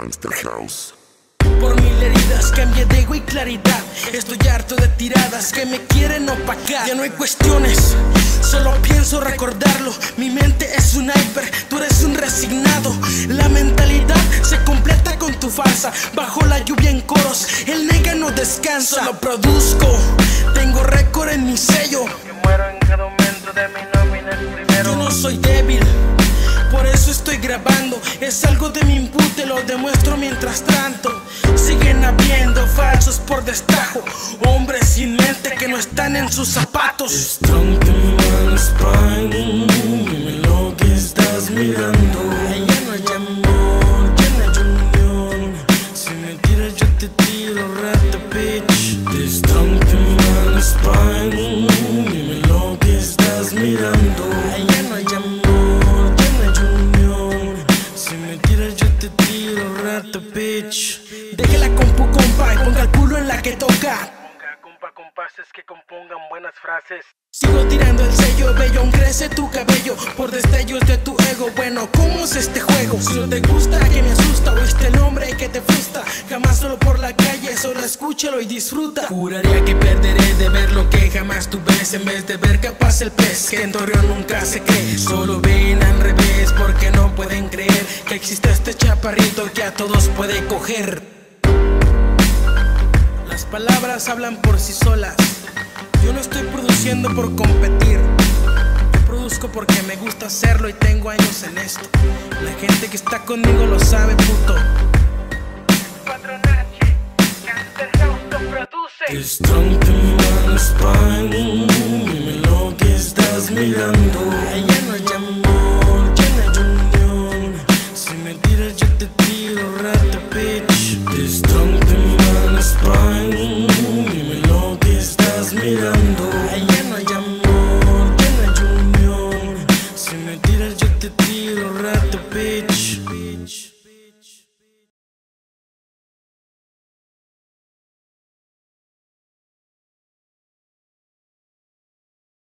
Gangster House. Por mil heridas cambié de ego y claridad. Estoy harto de tiradas que me quieren opacar. Ya no hay cuestiones, solo pienso recordarlo. Mi mente es un hyper, tú eres un resignado. La mentalidad se completa con tu farsa. Bajo la lluvia en coros, el nega no descansa. Solo produzco, tengo récord en mi sello. Yo muero en cada momento de mi nómina el primero. Yo no soy débil, eso estoy grabando. Es algo de mi impute, lo demuestro mientras tanto. Siguen habiendo falsos por destajo, hombres sin mente que no están en sus zapatos. Lo que estás mirando. Ya no hay amor, ya no hay unión. Si me tiras yo te tiro rata bitch. Strong man spine, dime lo que estás mirando. Rata bitch. Deje la compu compa y ponga el culo en la que toca. Ponga compa compases que compongan buenas frases. Sigo tirando el sello, bello, aún crece tu cabello por destellos de tu ego. Bueno, ¿cómo es este juego? Si no te gusta, que me asusta, oíste el nombre que te frustra. Jamás solo por la calle, solo escúchalo y disfruta. Juraría que de ver lo que jamás tú ves en vez de ver capaz el pez que en Torreón nunca se cree. Solo ven al revés porque no pueden creer que existe este chaparrito que a todos puede coger. Las palabras hablan por sí solas. Yo no estoy produciendo por competir. Yo produzco porque me gusta hacerlo y tengo años en esto. La gente que está conmigo lo sabe, puto. The strong man spine, dime lo que estás mirando. Ya no hay amor, ya no hay unión. Si me tiras yo te tiro rata bitch. The strong man spine, dime lo que estás mirando. Ya no hay amor, ya no hay unión. Si me tiras yo te tiro rata.